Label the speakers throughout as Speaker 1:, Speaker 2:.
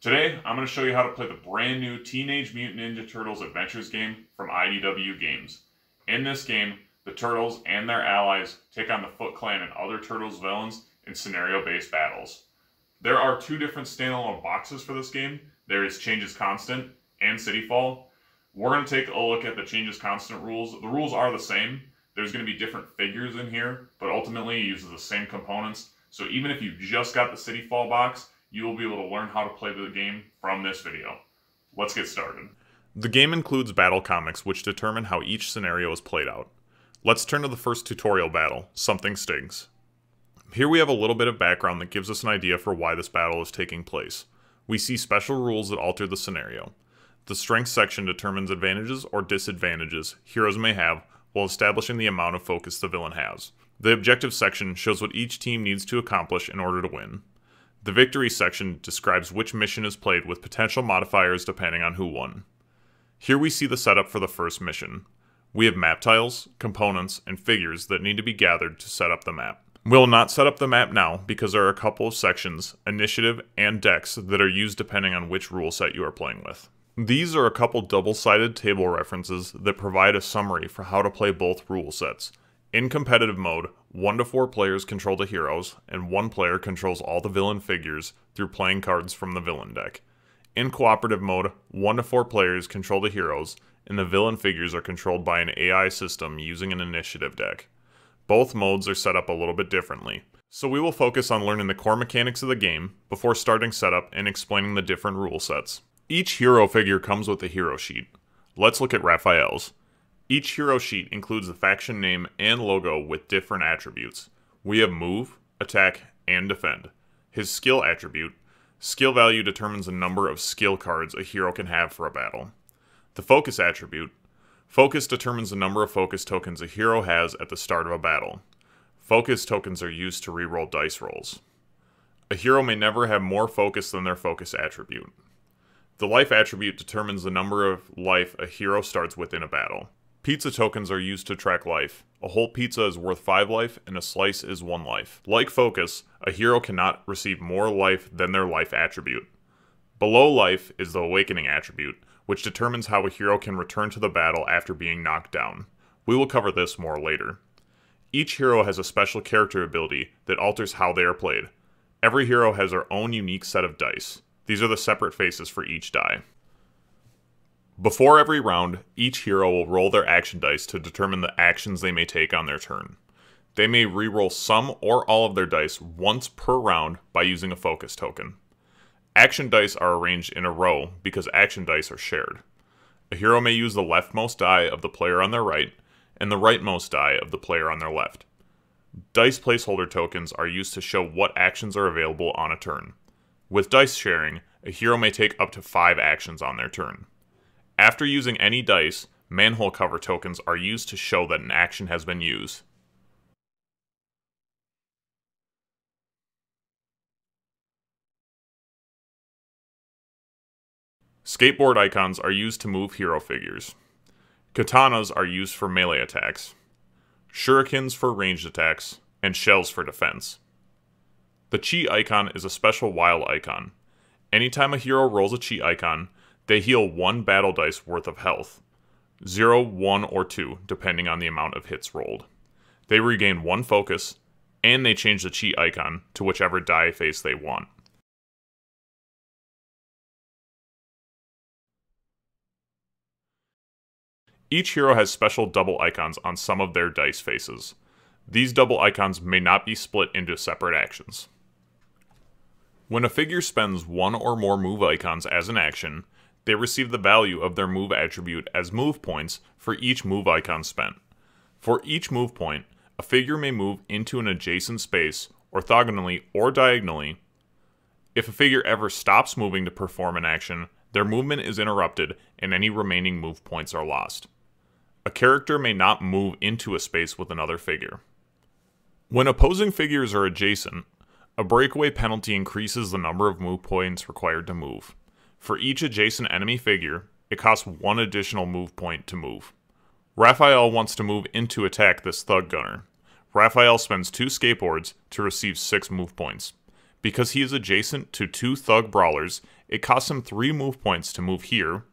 Speaker 1: Today, I'm going to show you how to play the brand new Teenage Mutant Ninja Turtles Adventures game from IDW Games. In this game, the Turtles and their allies take on the Foot Clan and other Turtles villains in scenario-based battles. There are two different standalone boxes for this game. There is Change is Constant and City Fall. We're going to take a look at the Change is Constant rules. The rules are the same. There's going to be different figures in here, but ultimately it uses the same components. So even if you just got the City Fall box, you will be able to learn how to play the game from this video. Let's get started.
Speaker 2: The game includes battle comics which determine how each scenario is played out. Let's turn to the first tutorial battle, Something Stinks. Here we have a little bit of background that gives us an idea for why this battle is taking place. We see special rules that alter the scenario. The strength section determines advantages or disadvantages heroes may have while establishing the amount of focus the villain has. The objective section shows what each team needs to accomplish in order to win. The victory section describes which mission is played with potential modifiers depending on who won. Here we see the setup for the first mission. We have map tiles, components, and figures that need to be gathered to set up the map. We'll not set up the map now because there are a couple of sections, initiative, and decks that are used depending on which rule set you are playing with. These are a couple double-sided table references that provide a summary for how to play both rule sets, in competitive mode, 1 to 4 players control the heroes, and 1 player controls all the villain figures through playing cards from the villain deck. In cooperative mode, 1 to 4 players control the heroes, and the villain figures are controlled by an AI system using an initiative deck. Both modes are set up a little bit differently, so we will focus on learning the core mechanics of the game before starting setup and explaining the different rule sets. Each hero figure comes with a hero sheet. Let's look at Raphael's. Each hero sheet includes the faction name and logo with different attributes. We have move, attack, and defend. His skill attribute, skill value determines the number of skill cards a hero can have for a battle. The focus attribute, focus determines the number of focus tokens a hero has at the start of a battle. Focus tokens are used to reroll dice rolls. A hero may never have more focus than their focus attribute. The life attribute determines the number of life a hero starts with in a battle. Pizza tokens are used to track life. A whole pizza is worth 5 life, and a slice is 1 life. Like Focus, a hero cannot receive more life than their life attribute. Below life is the Awakening attribute, which determines how a hero can return to the battle after being knocked down. We will cover this more later. Each hero has a special character ability that alters how they are played. Every hero has their own unique set of dice. These are the separate faces for each die. Before every round, each hero will roll their action dice to determine the actions they may take on their turn. They may re-roll some or all of their dice once per round by using a focus token. Action dice are arranged in a row because action dice are shared. A hero may use the leftmost die of the player on their right and the rightmost die of the player on their left. Dice placeholder tokens are used to show what actions are available on a turn. With dice sharing, a hero may take up to 5 actions on their turn. After using any dice, manhole cover tokens are used to show that an action has been used. Skateboard icons are used to move hero figures. Katanas are used for melee attacks. Shurikens for ranged attacks, and shells for defense. The chi icon is a special while icon. Anytime a hero rolls a chi icon, they heal one battle dice worth of health 0, 1, or 2, depending on the amount of hits rolled. They regain one focus, and they change the chi icon to whichever die face they want. Each hero has special double icons on some of their dice faces. These double icons may not be split into separate actions. When a figure spends one or more move icons as an action, they receive the value of their move attribute as move points for each move icon spent. For each move point, a figure may move into an adjacent space, orthogonally or diagonally. If a figure ever stops moving to perform an action, their movement is interrupted and any remaining move points are lost. A character may not move into a space with another figure. When opposing figures are adjacent, a breakaway penalty increases the number of move points required to move. For each adjacent enemy figure, it costs one additional move point to move. Raphael wants to move in to attack this Thug Gunner. Raphael spends two skateboards to receive six move points. Because he is adjacent to two Thug Brawlers, it costs him 3 move points to move here.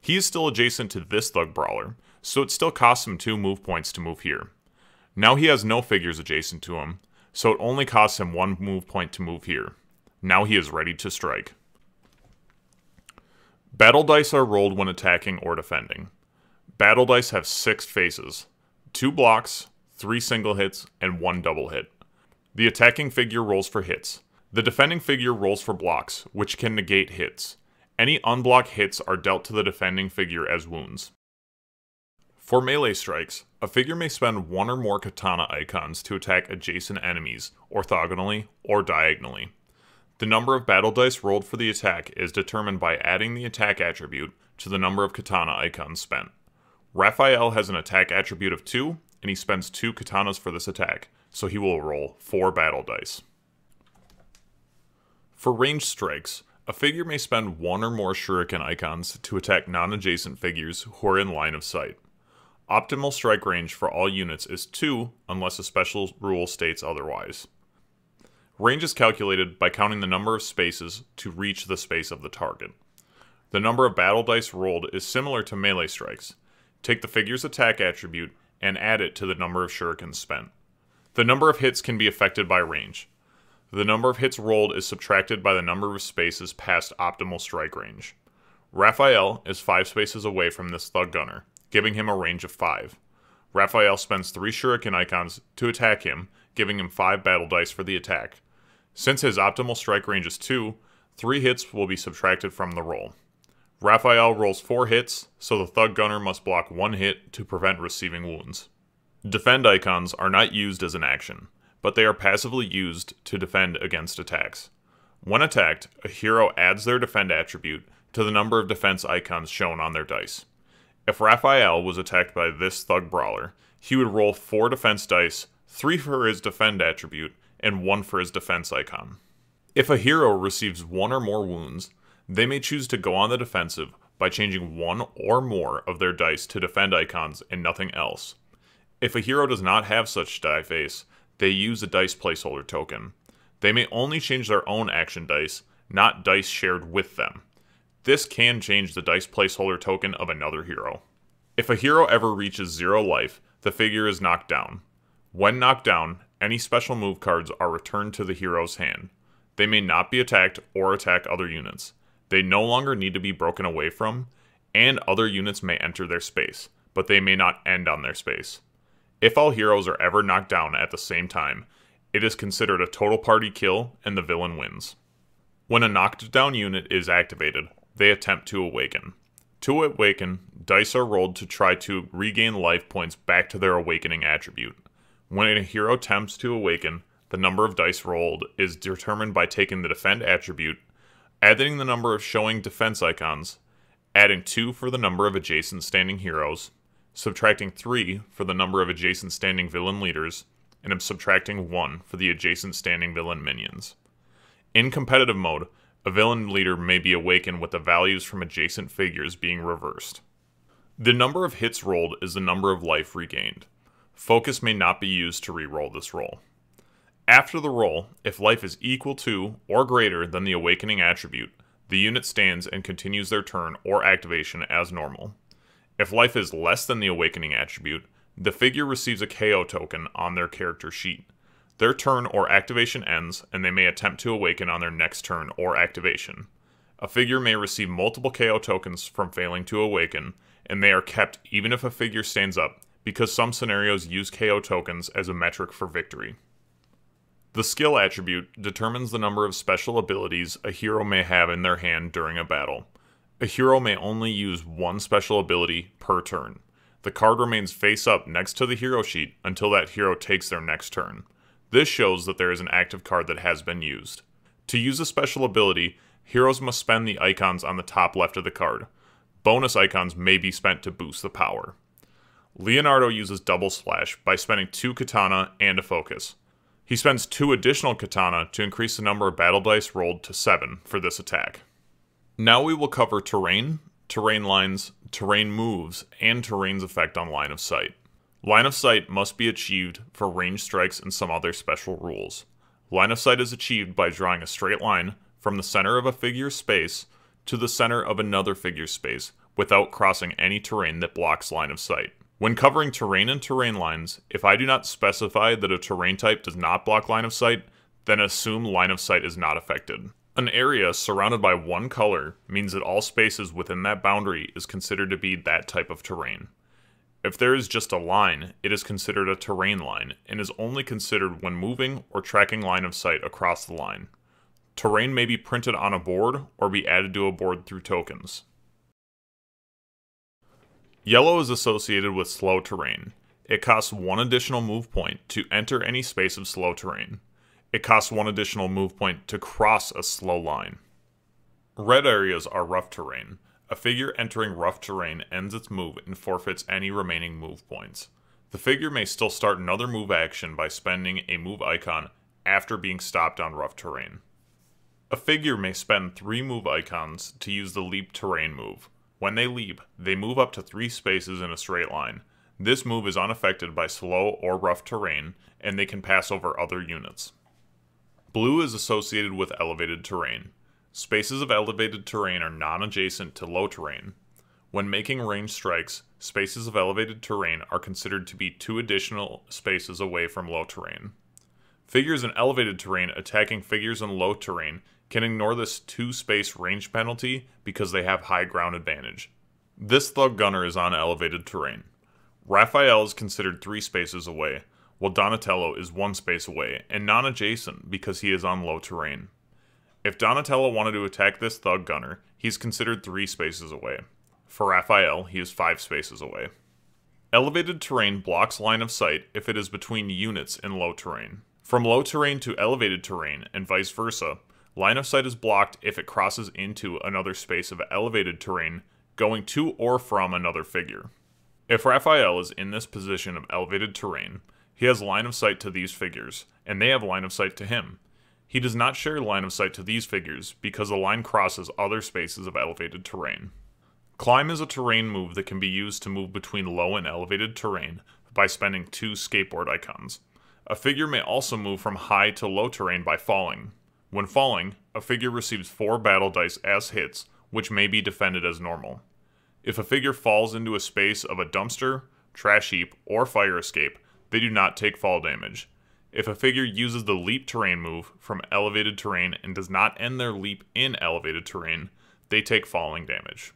Speaker 2: He is still adjacent to this Thug Brawler, so it still costs him 2 move points to move here. Now he has no figures adjacent to him, so it only costs him 1 move point to move here. Now he is ready to strike. Battle dice are rolled when attacking or defending. Battle dice have six faces two blocks, three single hits, and one double hit. The attacking figure rolls for hits. The defending figure rolls for blocks, which can negate hits. Any unblocked hits are dealt to the defending figure as wounds. For melee strikes, a figure may spend one or more katana icons to attack adjacent enemies, orthogonally or diagonally. The number of battle dice rolled for the attack is determined by adding the attack attribute to the number of katana icons spent. Raphael has an attack attribute of 2, and he spends 2 katanas for this attack, so he will roll 4 battle dice. For ranged strikes, a figure may spend one or more shuriken icons to attack non adjacent figures who are in line of sight. Optimal strike range for all units is 2 unless a special rule states otherwise. Range is calculated by counting the number of spaces to reach the space of the target. The number of battle dice rolled is similar to melee strikes. Take the figure's attack attribute and add it to the number of shurikens spent. The number of hits can be affected by range. The number of hits rolled is subtracted by the number of spaces past optimal strike range. Raphael is 5 spaces away from this Thug Gunner, giving him a range of 5. Raphael spends 3 shuriken icons to attack him, giving him 5 battle dice for the attack. Since his optimal strike range is 2, 3 hits will be subtracted from the roll. Raphael rolls 4 hits, so the Thug Gunner must block 1 hit to prevent receiving wounds. Defend icons are not used as an action, but they are passively used to defend against attacks. When attacked, a hero adds their defend attribute to the number of defense icons shown on their dice. If Raphael was attacked by this Thug Brawler, he would roll 4 defense dice, 3 for his defend attribute, and one for his defense icon. If a hero receives one or more wounds, they may choose to go on the defensive by changing one or more of their dice to defend icons and nothing else. If a hero does not have such die face, they use a dice placeholder token. They may only change their own action dice, not dice shared with them. This can change the dice placeholder token of another hero. If a hero ever reaches zero life, the figure is knocked down. When knocked down, any special move cards are returned to the hero's hand. They may not be attacked or attack other units. They no longer need to be broken away from, and other units may enter their space, but they may not end on their space. If all heroes are ever knocked down at the same time, it is considered a total party kill and the villain wins. When a knocked down unit is activated, they attempt to awaken. To awaken, dice are rolled to try to regain life points back to their awakening attribute. When a hero attempts to awaken, the number of dice rolled is determined by taking the defend attribute, adding the number of showing defense icons, adding 2 for the number of adjacent standing heroes, subtracting 3 for the number of adjacent standing villain leaders, and subtracting 1 for the adjacent standing villain minions. In competitive mode, a villain leader may be awakened with the values from adjacent figures being reversed. The number of hits rolled is the number of life regained. Focus may not be used to re-roll this roll. After the roll, if life is equal to or greater than the awakening attribute, the unit stands and continues their turn or activation as normal. If life is less than the awakening attribute, the figure receives a KO token on their character sheet. Their turn or activation ends, and they may attempt to awaken on their next turn or activation. A figure may receive multiple KO tokens from failing to awaken, and they are kept even if a figure stands up because some scenarios use KO tokens as a metric for victory. The skill attribute determines the number of special abilities a hero may have in their hand during a battle. A hero may only use one special ability per turn. The card remains face up next to the hero sheet until that hero takes their next turn. This shows that there is an active card that has been used. To use a special ability, heroes must spend the icons on the top left of the card. Bonus icons may be spent to boost the power. Leonardo uses Double Slash by spending two katana and a focus. He spends two additional katana to increase the number of battle dice rolled to 7 for this attack. Now we will cover terrain, terrain lines, terrain moves, and terrain's effect on line of sight. Line of sight must be achieved for range strikes and some other special rules. Line of sight is achieved by drawing a straight line from the center of a figure's space to the center of another figure space without crossing any terrain that blocks line of sight. When covering terrain and terrain lines, if I do not specify that a terrain type does not block line of sight, then assume line of sight is not affected. An area surrounded by one color means that all spaces within that boundary is considered to be that type of terrain. If there is just a line, it is considered a terrain line and is only considered when moving or tracking line of sight across the line. Terrain may be printed on a board or be added to a board through tokens. Yellow is associated with slow terrain. It costs one additional move point to enter any space of slow terrain. It costs one additional move point to cross a slow line. Red areas are rough terrain. A figure entering rough terrain ends its move and forfeits any remaining move points. The figure may still start another move action by spending a move icon after being stopped on rough terrain. A figure may spend three move icons to use the leap terrain move. When they leap, they move up to three spaces in a straight line. This move is unaffected by slow or rough terrain, and they can pass over other units. Blue is associated with elevated terrain. Spaces of elevated terrain are non adjacent to low terrain. When making range strikes, spaces of elevated terrain are considered to be two additional spaces away from low terrain. Figures in elevated terrain attacking figures in low terrain can ignore this two space range penalty because they have high ground advantage. This Thug Gunner is on elevated terrain. Raphael is considered three spaces away, while Donatello is one space away and non adjacent because he is on low terrain. If Donatello wanted to attack this Thug Gunner, he's considered three spaces away. For Raphael, he is five spaces away. Elevated terrain blocks line of sight if it is between units in low terrain. From low terrain to elevated terrain, and vice versa, line of sight is blocked if it crosses into another space of elevated terrain going to or from another figure. If Raphael is in this position of elevated terrain, he has line of sight to these figures, and they have line of sight to him. He does not share line of sight to these figures because the line crosses other spaces of elevated terrain. Climb is a terrain move that can be used to move between low and elevated terrain by spending two skateboard icons. A figure may also move from high to low terrain by falling. When falling, a figure receives four battle dice as hits, which may be defended as normal. If a figure falls into a space of a dumpster, trash heap, or fire escape, they do not take fall damage. If a figure uses the leap terrain move from elevated terrain and does not end their leap in elevated terrain, they take falling damage.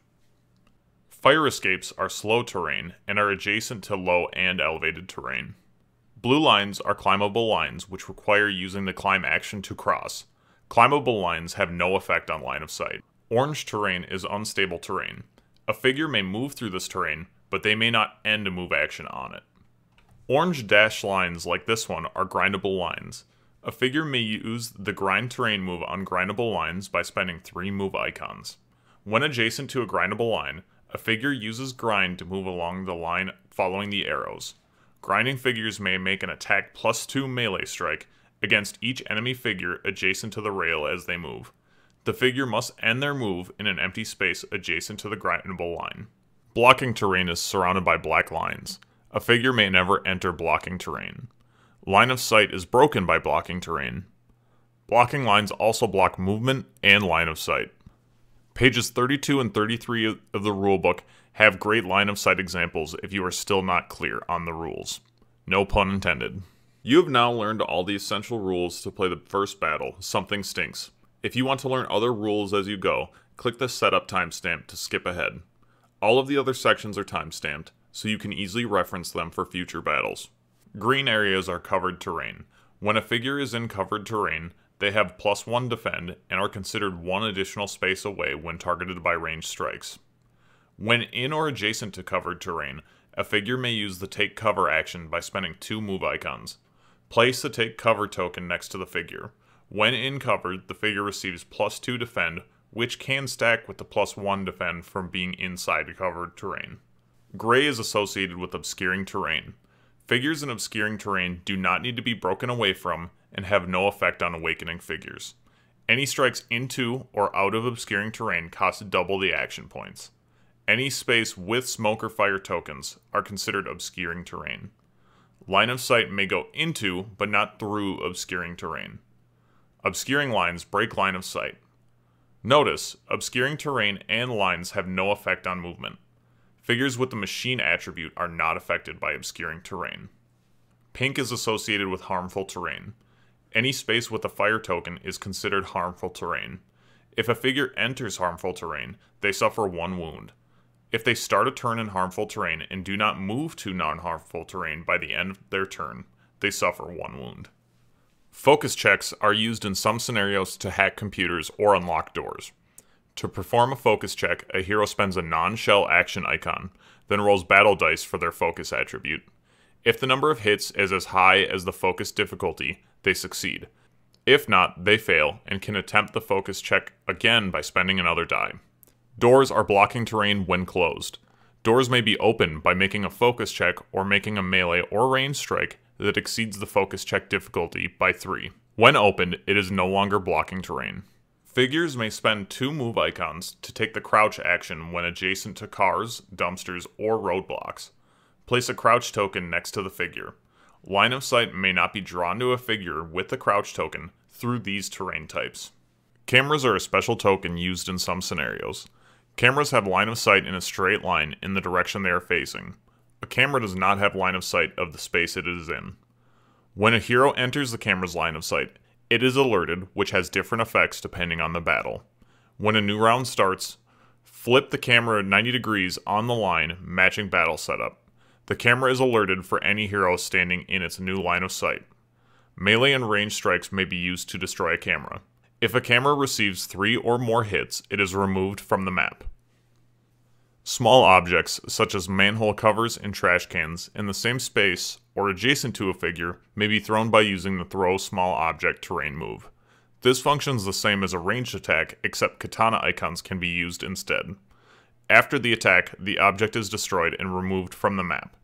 Speaker 2: Fire escapes are slow terrain and are adjacent to low and elevated terrain. Blue lines are climbable lines which require using the climb action to cross. Climbable lines have no effect on line of sight. Orange terrain is unstable terrain. A figure may move through this terrain, but they may not end a move action on it. Orange dash lines like this one are grindable lines. A figure may use the grind terrain move on grindable lines by spending three move icons. When adjacent to a grindable line, a figure uses grind to move along the line following the arrows. Grinding figures may make an attack plus 2 melee strike against each enemy figure adjacent to the rail as they move. The figure must end their move in an empty space adjacent to the grindable line. Blocking terrain is surrounded by black lines. A figure may never enter blocking terrain. Line of sight is broken by blocking terrain. Blocking lines also block movement and line of sight. Pages 32 and 33 of the rulebook have great line of sight examples if you are still not clear on the rules. No pun intended. You have now learned all the essential rules to play the first battle, Something Stinks. If you want to learn other rules as you go, click the setup timestamp to skip ahead. All of the other sections are timestamped, so you can easily reference them for future battles. Green areas are covered terrain. When a figure is in covered terrain, they have plus one defend and are considered one additional space away when targeted by ranged strikes. When in or adjacent to covered terrain, a figure may use the take cover action by spending two move icons. Place the take cover token next to the figure. When in covered, the figure receives plus two defend, which can stack with the plus one defend from being inside covered terrain. Gray is associated with obscuring terrain. Figures in obscuring terrain do not need to be broken away from and have no effect on awakening figures. Any strikes into or out of obscuring terrain cost double the action points. Any space with smoke or fire tokens are considered obscuring terrain. Line of sight may go into, but not through, obscuring terrain. Obscuring lines break line of sight. Notice, obscuring terrain and lines have no effect on movement. Figures with the machine attribute are not affected by obscuring terrain. Pink is associated with harmful terrain. Any space with a fire token is considered harmful terrain. If a figure enters harmful terrain, they suffer one wound. If they start a turn in harmful terrain and do not move to non harmful terrain by the end of their turn, they suffer one wound. Focus checks are used in some scenarios to hack computers or unlock doors. To perform a focus check, a hero spends a non shell action icon, then rolls battle dice for their focus attribute. If the number of hits is as high as the focus difficulty, they succeed. If not, they fail and can attempt the focus check again by spending another die. Doors are blocking terrain when closed. Doors may be opened by making a focus check or making a melee or range strike that exceeds the focus check difficulty by 3. When opened, it is no longer blocking terrain. Figures may spend two move icons to take the crouch action when adjacent to cars, dumpsters, or roadblocks. Place a crouch token next to the figure. Line of sight may not be drawn to a figure with the crouch token through these terrain types. Cameras are a special token used in some scenarios. Cameras have line of sight in a straight line in the direction they are facing. A camera does not have line of sight of the space it is in. When a hero enters the camera's line of sight, it is alerted, which has different effects depending on the battle. When a new round starts, flip the camera 90 degrees on the line, matching battle setup. The camera is alerted for any hero standing in its new line of sight. Melee and range strikes may be used to destroy a camera. If a camera receives three or more hits, it is removed from the map. Small objects, such as manhole covers and trash cans, in the same space or adjacent to a figure, may be thrown by using the throw small object terrain move. This functions the same as a ranged attack, except katana icons can be used instead. After the attack, the object is destroyed and removed from the map.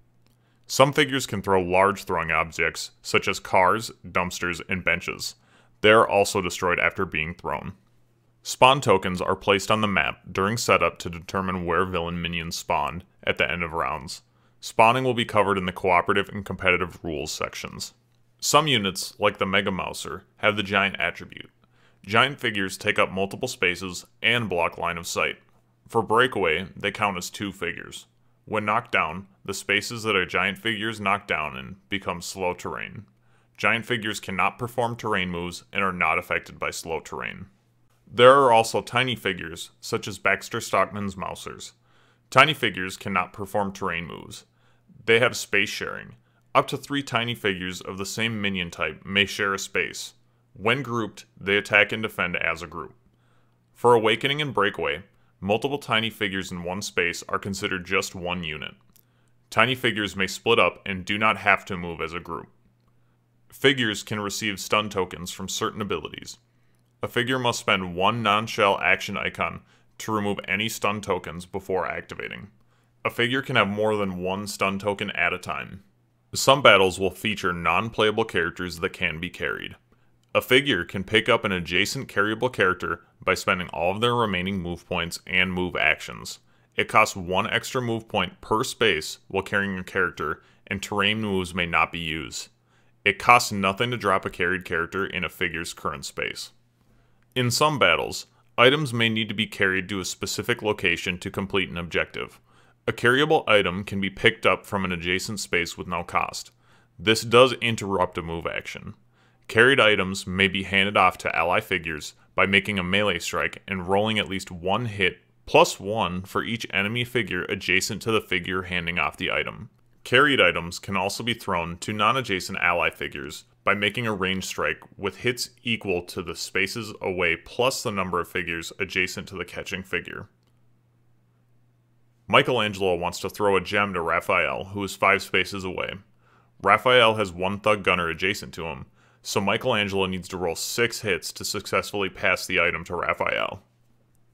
Speaker 2: Some figures can throw large throwing objects, such as cars, dumpsters, and benches. They are also destroyed after being thrown. Spawn tokens are placed on the map during setup to determine where villain minions spawn at the end of rounds. Spawning will be covered in the cooperative and competitive rules sections. Some units, like the Mega Mouser, have the giant attribute. Giant figures take up multiple spaces and block line of sight. For breakaway, they count as two figures. When knocked down, the spaces that a giant figure is knocked down in become slow terrain. Giant figures cannot perform terrain moves and are not affected by slow terrain. There are also tiny figures, such as Baxter Stockman's Mousers. Tiny figures cannot perform terrain moves. They have space sharing. Up to three tiny figures of the same minion type may share a space. When grouped, they attack and defend as a group. For Awakening and Breakaway, multiple tiny figures in one space are considered just one unit. Tiny figures may split up and do not have to move as a group. Figures can receive stun tokens from certain abilities. A figure must spend one non-shell action icon to remove any stun tokens before activating. A figure can have more than one stun token at a time. Some battles will feature non-playable characters that can be carried. A figure can pick up an adjacent carryable character by spending all of their remaining move points and move actions. It costs one extra move point per space while carrying a character, and terrain moves may not be used. It costs nothing to drop a carried character in a figure's current space. In some battles, items may need to be carried to a specific location to complete an objective. A carryable item can be picked up from an adjacent space with no cost. This does interrupt a move action. Carried items may be handed off to ally figures by making a melee strike and rolling at least one hit plus one for each enemy figure adjacent to the figure handing off the item. Carried items can also be thrown to non adjacent ally figures by making a range strike with hits equal to the spaces away plus the number of figures adjacent to the catching figure. Michelangelo wants to throw a gem to Raphael, who is five spaces away. Raphael has one thug gunner adjacent to him, so Michelangelo needs to roll 6 hits to successfully pass the item to Raphael.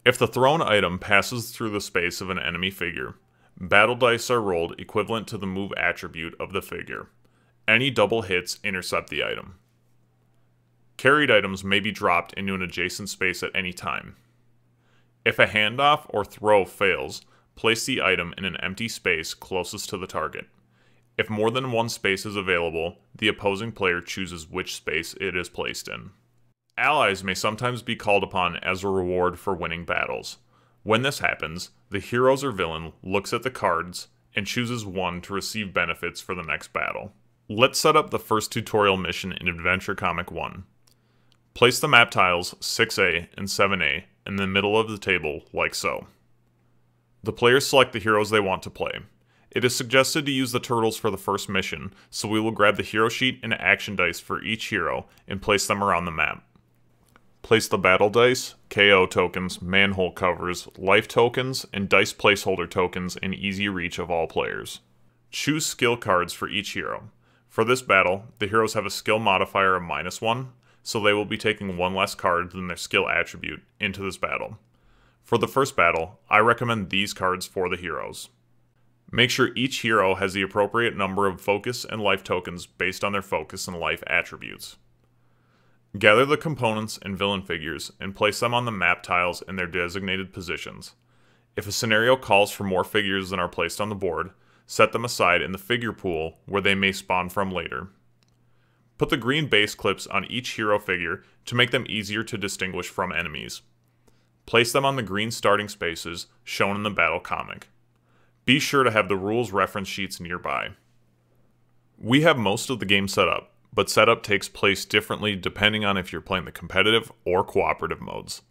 Speaker 2: If the thrown item passes through the space of an enemy figure, battle dice are rolled equivalent to the move attribute of the figure. Any double hits intercept the item. Carried items may be dropped into an adjacent space at any time. If a handoff or throw fails, place the item in an empty space closest to the target. If more than one space is available, the opposing player chooses which space it is placed in. Allies may sometimes be called upon as a reward for winning battles. When this happens, the heroes or villain looks at the cards and chooses one to receive benefits for the next battle. Let's set up the first tutorial mission in Adventure Comic 1. Place the map tiles 6A and 7A in the middle of the table like so. The players select the heroes they want to play. It is suggested to use the turtles for the first mission, so we will grab the hero sheet and action dice for each hero and place them around the map. Place the battle dice, KO tokens, manhole covers, life tokens, and dice placeholder tokens in easy reach of all players. Choose skill cards for each hero. For this battle, the heroes have a skill modifier of minus 1, so they will be taking one less card than their skill attribute into this battle. For the first battle, I recommend these cards for the heroes. Make sure each hero has the appropriate number of focus and life tokens based on their focus and life attributes. Gather the components and villain figures and place them on the map tiles in their designated positions. If a scenario calls for more figures than are placed on the board, set them aside in the figure pool where they may spawn from later. Put the green base clips on each hero figure to make them easier to distinguish from enemies. Place them on the green starting spaces shown in the battle comic. Be sure to have the rules reference sheets nearby. We have most of the game set up, but setup takes place differently depending on if you're playing the competitive or cooperative modes.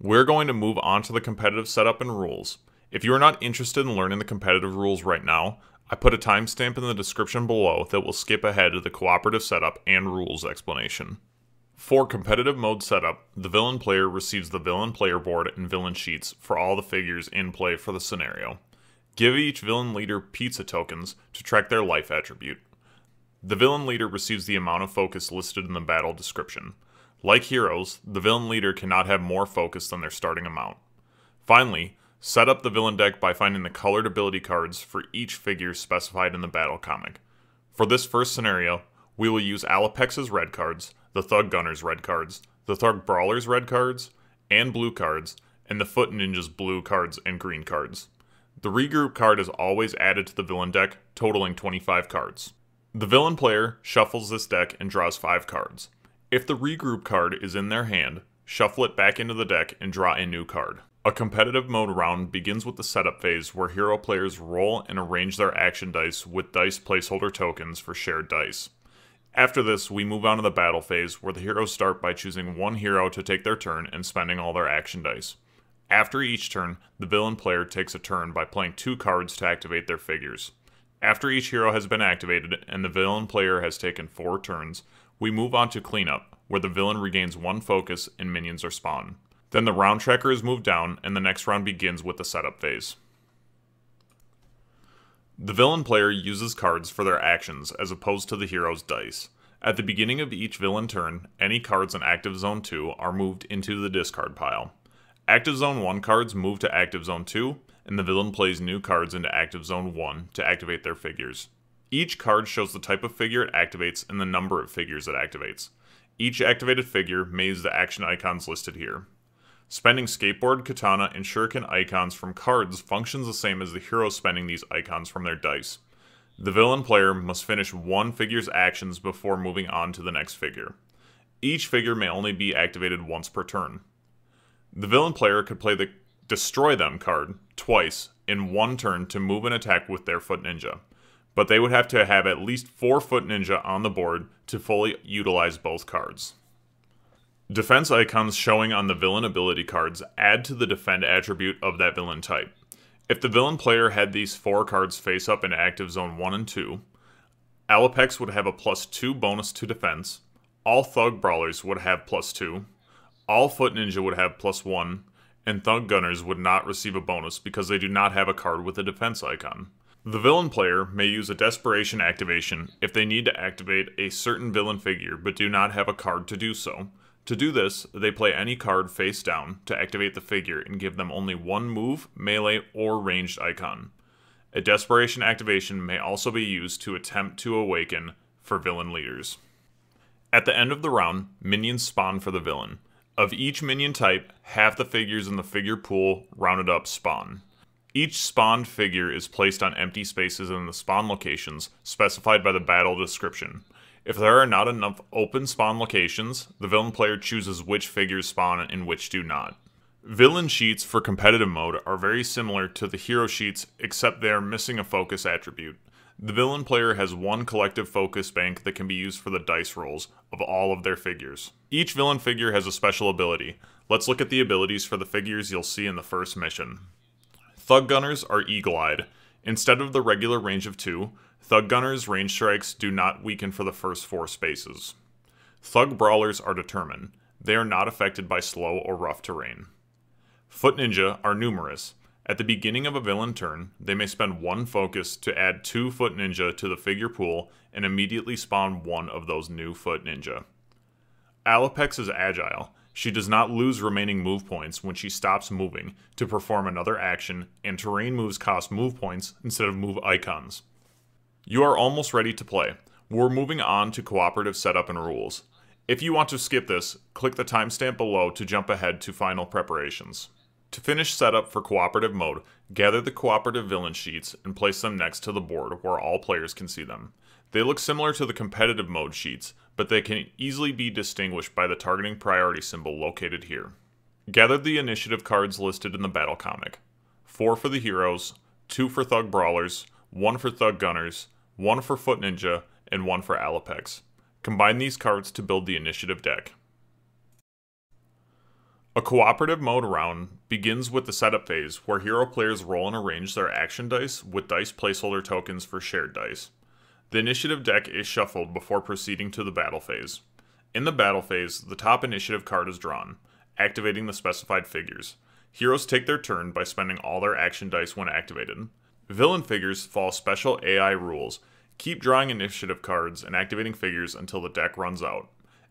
Speaker 2: We're going to move on to the competitive setup and rules. If you are not interested in learning the competitive rules right now, I put a timestamp in the description below that will skip ahead to the cooperative setup and rules explanation. For competitive mode setup, the villain player receives the villain player board and villain sheets for all the figures in play for the scenario. Give each villain leader pizza tokens to track their life attribute. The villain leader receives the amount of focus listed in the battle description. Like heroes, the villain leader cannot have more focus than their starting amount. Finally, set up the villain deck by finding the colored ability cards for each figure specified in the battle comic. For this first scenario, we will use Alopex's red cards, the Thug Gunner's red cards, the Thug Brawler's red cards, and blue cards, and the Foot Ninja's blue cards and green cards. The regroup card is always added to the villain deck, totaling 25 cards. The villain player shuffles this deck and draws 5 cards. If the regroup card is in their hand, shuffle it back into the deck and draw a new card. A competitive mode round begins with the setup phase where hero players roll and arrange their action dice with dice placeholder tokens for shared dice. After this, we move on to the battle phase where the heroes start by choosing one hero to take their turn and spending all their action dice. After each turn, the villain player takes a turn by playing two cards to activate their figures. After each hero has been activated and the villain player has taken four turns, we move on to cleanup, where the villain regains one focus and minions are spawned. Then the round tracker is moved down, and the next round begins with the setup phase. The villain player uses cards for their actions as opposed to the hero's dice. At the beginning of each villain turn, any cards in Active Zone 2 are moved into the discard pile. Active Zone 1 cards move to Active Zone 2, and the villain plays new cards into Active Zone 1 to activate their figures. Each card shows the type of figure it activates and the number of figures it activates. Each activated figure may use the action icons listed here. Spending skateboard, katana, and shuriken icons from cards functions the same as the hero spending these icons from their dice. The villain player must finish one figure's actions before moving on to the next figure. Each figure may only be activated once per turn. The villain player could play the Destroy Them card twice in one turn to move an attack with their Foot Ninja, but they would have to have at least four Foot Ninja on the board to fully utilize both cards. Defense icons showing on the villain ability cards add to the defend attribute of that villain type. If the villain player had these four cards face up in active zone 1 and 2, Alopex would have a plus 2 bonus to defense, all Thug Brawlers would have plus 2, all Foot Ninja would have plus 1, and Thug Gunners would not receive a bonus because they do not have a card with a defense icon. The villain player may use a desperation activation if they need to activate a certain villain figure but do not have a card to do so. To do this, they play any card face down to activate the figure and give them only one move, melee, or ranged icon. A desperation activation may also be used to attempt to awaken for villain leaders. At the end of the round, minions spawn for the villain. Of each minion type, half the figures in the figure pool rounded up spawn. Each spawned figure is placed on empty spaces in the spawn locations specified by the battle description. If there are not enough open spawn locations, the villain player chooses which figures spawn and which do not. Villain sheets for competitive mode are very similar to the hero sheets except they are missing a focus attribute. The villain player has one collective focus bank that can be used for the dice rolls of all of their figures. Each villain figure has a special ability. Let's look at the abilities for the figures you'll see in the first mission. Thug Gunners are eagle-eyed. Instead of the regular range of 2, Thug Gunners' range strikes do not weaken for the first 4 spaces. Thug Brawlers are determined. They are not affected by slow or rough terrain. Foot Ninja are numerous. At the beginning of a villain turn, they may spend one focus to add two Foot Ninja to the figure pool and immediately spawn one of those new Foot Ninja. Alopex is agile. She does not lose remaining move points when she stops moving to perform another action, and terrain moves cost move points instead of move icons. You are almost ready to play. We're moving on to cooperative setup and rules. If you want to skip this, click the timestamp below to jump ahead to final preparations. To finish setup for cooperative mode, gather the cooperative villain sheets and place them next to the board where all players can see them. They look similar to the competitive mode sheets, but they can easily be distinguished by the targeting priority symbol located here. Gather the initiative cards listed in the battle comic. 4 for the heroes, 2 for thug brawlers, 1 for thug gunners, 1 for foot ninja, and 1 for Alopex. Combine these cards to build the initiative deck. A cooperative mode round begins with the setup phase, where hero players roll and arrange their action dice with dice placeholder tokens for shared dice. The initiative deck is shuffled before proceeding to the battle phase. In the battle phase, the top initiative card is drawn, activating the specified figures. Heroes take their turn by spending all their action dice when activated. Villain figures follow special AI rules. Keep drawing initiative cards and activating figures until the deck runs out.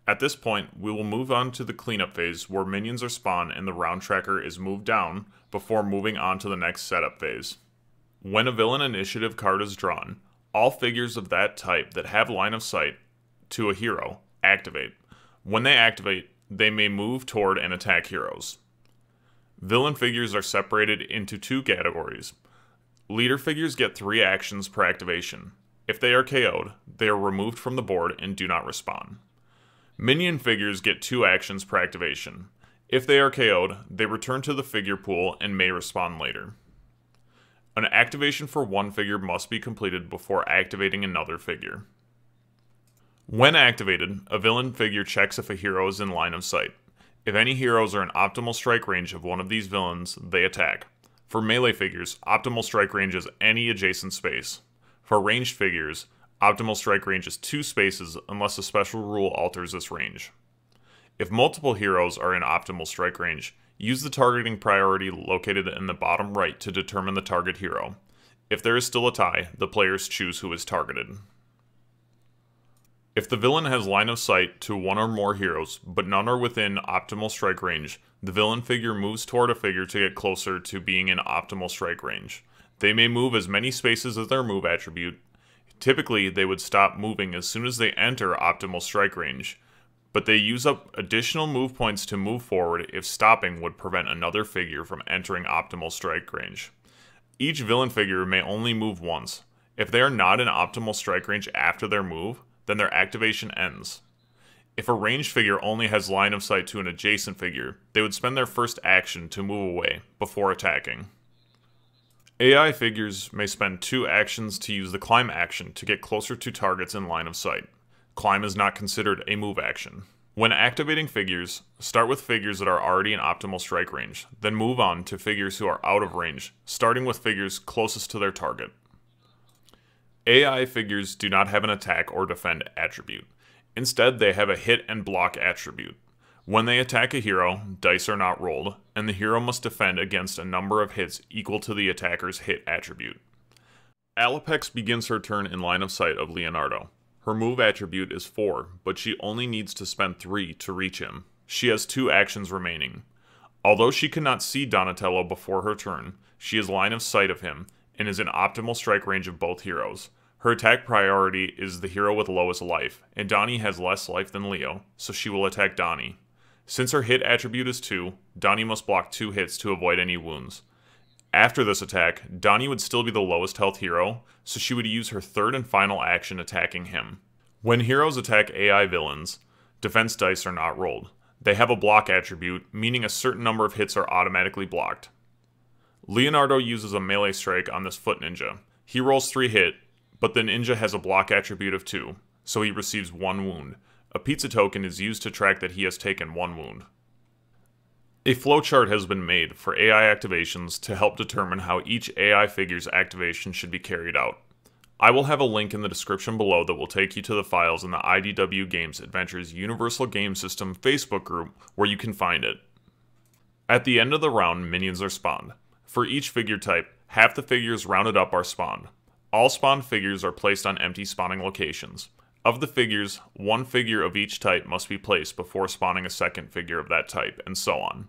Speaker 2: At this point, we will move on to the cleanup phase where minions are spawned and the round tracker is moved down before moving on to the next setup phase. When a villain initiative card is drawn, all figures of that type that have line of sight to a hero activate. When they activate, they may move toward and attack heroes. Villain figures are separated into two categories. Leader figures get three actions per activation. If they are KO'd, they are removed from the board and do not respawn. Minion figures get two actions per activation. If they are KO'd, they return to the figure pool and may respawn later. An activation for one figure must be completed before activating another figure. When activated, a villain figure checks if a hero is in line of sight. If any heroes are in optimal strike range of one of these villains, they attack. For melee figures, optimal strike range is any adjacent space. For ranged figures, Optimal strike range is two spaces unless a special rule alters this range. If multiple heroes are in optimal strike range, use the targeting priority located in the bottom right to determine the target hero. If there is still a tie, the players choose who is targeted. If the villain has line of sight to one or more heroes, but none are within optimal strike range, the villain figure moves toward a figure to get closer to being in optimal strike range. They may move as many spaces as their move attribute, Typically, they would stop moving as soon as they enter optimal strike range, but they use up additional move points to move forward if stopping would prevent another figure from entering optimal strike range. Each villain figure may only move once. If they are not in optimal strike range after their move, then their activation ends. If a ranged figure only has line of sight to an adjacent figure, they would spend their first action to move away before attacking. AI figures may spend two actions to use the climb action to get closer to targets in line of sight. Climb is not considered a move action. When activating figures, start with figures that are already in optimal strike range, then move on to figures who are out of range, starting with figures closest to their target. AI figures do not have an attack or defend attribute. Instead, they have a hit and block attribute. When they attack a hero, dice are not rolled, and the hero must defend against a number of hits equal to the attacker's hit attribute. Alopex begins her turn in line of sight of Leonardo. Her move attribute is 4, but she only needs to spend 3 to reach him. She has 2 actions remaining. Although she cannot see Donatello before her turn, she is line of sight of him and is in optimal strike range of both heroes. Her attack priority is the hero with lowest life, and Donnie has less life than Leo, so she will attack Donnie. Since her hit attribute is 2, Donnie must block 2 hits to avoid any wounds. After this attack, Donnie would still be the lowest health hero, so she would use her third and final action attacking him. When heroes attack AI villains, defense dice are not rolled. They have a block attribute, meaning a certain number of hits are automatically blocked. Leonardo uses a melee strike on this foot ninja. He rolls 3 hit, but the ninja has a block attribute of 2, so he receives 1 wound. A pizza token is used to track that he has taken 1 wound. A flowchart has been made for AI activations to help determine how each AI figure's activation should be carried out. I will have a link in the description below that will take you to the files in the IDW Games Adventures Universal Game System Facebook group where you can find it. At the end of the round, minions are spawned. For each figure type, half the figures rounded up are spawned. All spawned figures are placed on empty spawning locations. Of the figures, one figure of each type must be placed before spawning a second figure of that type, and so on.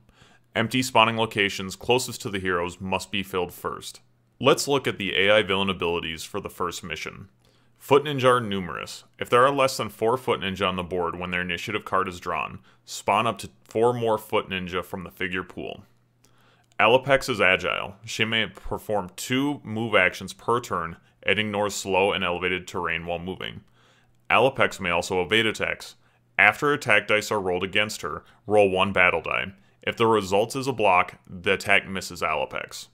Speaker 2: Empty spawning locations closest to the heroes must be filled first. Let's look at the AI villain abilities for the first mission. Foot Ninja are numerous. If there are less than 4 Foot Ninja on the board when their initiative card is drawn, spawn up to 4 more Foot Ninja from the figure pool. Alopex is agile. She may perform 2 move actions per turn and ignores slow and elevated terrain while moving. Alopex may also evade attacks. After attack dice are rolled against her, roll 1 battle die. If the result is a block, the attack misses Alopex.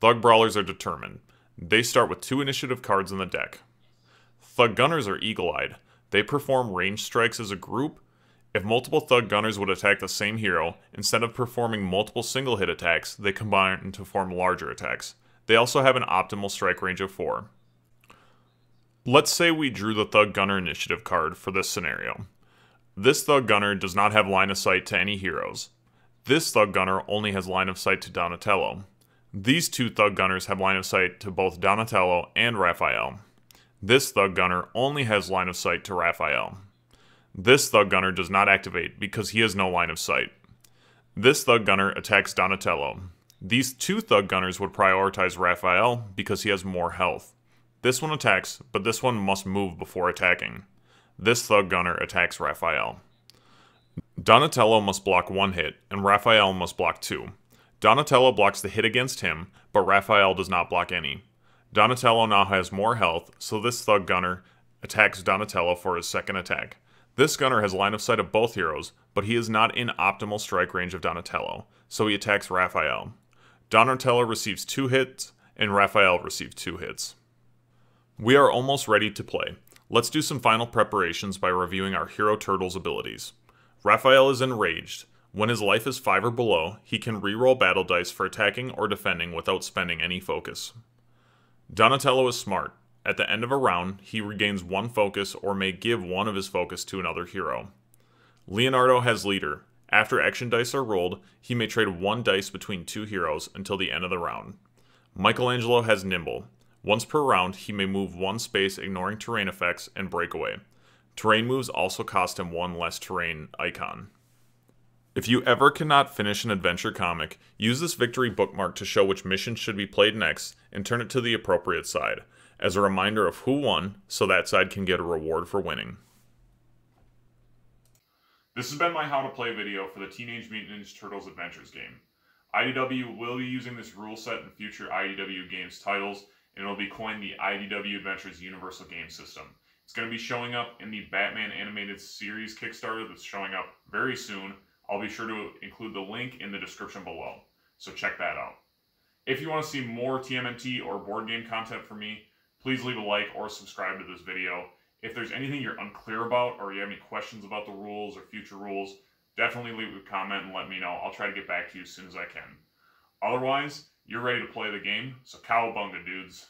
Speaker 2: Thug Brawlers are determined. They start with two initiative cards in the deck. Thug Gunners are eagle eyed. They perform range strikes as a group. If multiple Thug Gunners would attack the same hero, instead of performing multiple single hit attacks, they combine to form larger attacks. They also have an optimal strike range of 4. Let's say we drew the Thug Gunner initiative card for this scenario. This Thug Gunner does not have line of sight to any heroes. This Thug Gunner only has line of sight to Donatello. These two Thug Gunners have line of sight to both Donatello and Raphael. This Thug Gunner only has line of sight to Raphael. This Thug Gunner does not activate because he has no line of sight. This Thug Gunner attacks Donatello. These two Thug Gunners would prioritize Raphael because he has more health. This one attacks, but this one must move before attacking. This Thug Gunner attacks Raphael. Donatello must block one hit, and Raphael must block two. Donatello blocks the hit against him, but Raphael does not block any. Donatello now has more health, so this Thug Gunner attacks Donatello for his second attack. This gunner has line of sight of both heroes, but he is not in optimal strike range of Donatello, so he attacks Raphael. Donatello receives two hits, and Raphael receives two hits. We are almost ready to play. Let's do some final preparations by reviewing our Hero Turtle's abilities. Raphael is enraged, when his life is 5 or below, he can reroll battle dice for attacking or defending without spending any focus. Donatello is smart. At the end of a round, he regains one focus or may give one of his focus to another hero. Leonardo has leader. After action dice are rolled, he may trade one dice between two heroes until the end of the round. Michelangelo has nimble. Once per round, he may move one space ignoring terrain effects and break away. Terrain moves also cost him one less terrain icon. If you ever cannot finish an adventure comic, use this victory bookmark to show which mission should be played next and turn it to the appropriate side, as a reminder of who won, so that side can get a reward for winning.
Speaker 1: This has been my how to play video for the Teenage Mutant Ninja Turtles Adventures game. IDW will be using this rule set in future IDW games titles, and it will be coined the IDW Adventures Universal Game System. It's going to be showing up in the Batman Animated Series Kickstarter that's showing up very soon, I'll be sure to include the link in the description below, so check that out. If you want to see more TMNT or board game content from me, please leave a like or subscribe to this video. If there's anything you're unclear about or you have any questions about the rules or future rules, definitely leave a comment and let me know. I'll try to get back to you as soon as I can. Otherwise, you're ready to play the game, so cowabunga, dudes.